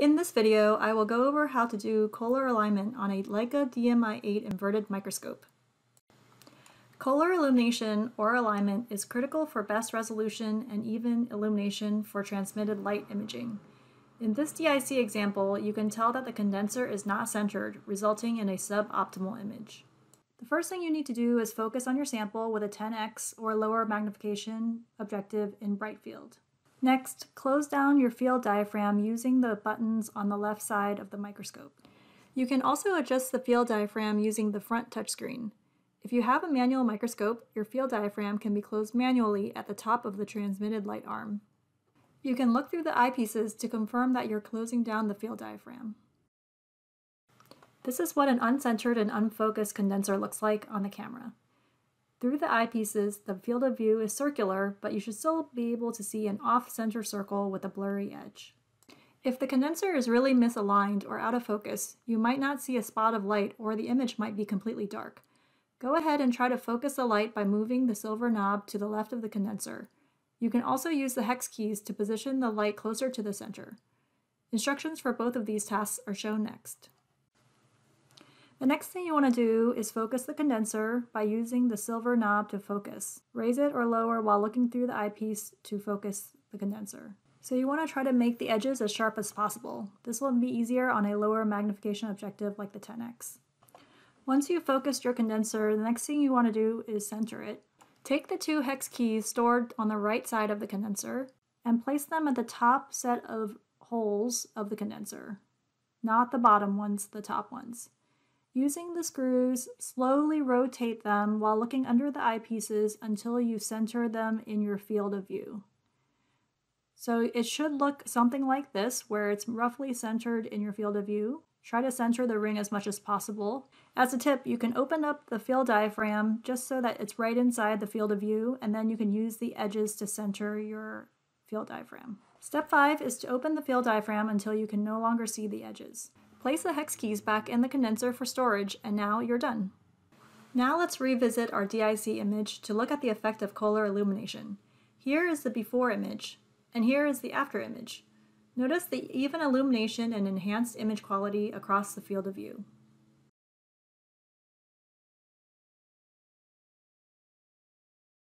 In this video, I will go over how to do Koehler alignment on a Leica DMi8 inverted microscope. Koehler illumination or alignment is critical for best resolution and even illumination for transmitted light imaging. In this DIC example, you can tell that the condenser is not centered, resulting in a suboptimal image. The first thing you need to do is focus on your sample with a 10x or lower magnification objective in bright field. Next, close down your field diaphragm using the buttons on the left side of the microscope. You can also adjust the field diaphragm using the front touchscreen. If you have a manual microscope, your field diaphragm can be closed manually at the top of the transmitted light arm. You can look through the eyepieces to confirm that you're closing down the field diaphragm. This is what an uncentered and unfocused condenser looks like on the camera. Through the eyepieces, the field of view is circular, but you should still be able to see an off-center circle with a blurry edge. If the condenser is really misaligned or out of focus, you might not see a spot of light or the image might be completely dark. Go ahead and try to focus the light by moving the silver knob to the left of the condenser. You can also use the hex keys to position the light closer to the center. Instructions for both of these tasks are shown next. The next thing you want to do is focus the condenser by using the silver knob to focus. Raise it or lower while looking through the eyepiece to focus the condenser. So you want to try to make the edges as sharp as possible. This will be easier on a lower magnification objective like the 10x. Once you've focused your condenser, the next thing you want to do is center it. Take the two hex keys stored on the right side of the condenser and place them at the top set of holes of the condenser, not the bottom ones, the top ones. Using the screws, slowly rotate them while looking under the eyepieces until you center them in your field of view. So it should look something like this, where it's roughly centered in your field of view. Try to center the ring as much as possible. As a tip, you can open up the field diaphragm just so that it's right inside the field of view, and then you can use the edges to center your field diaphragm. Step 5 is to open the field diaphragm until you can no longer see the edges. Place the hex keys back in the condenser for storage, and now you're done. Now let's revisit our DIC image to look at the effect of Koehler illumination. Here is the before image, and here is the after image. Notice the even illumination and enhanced image quality across the field of view.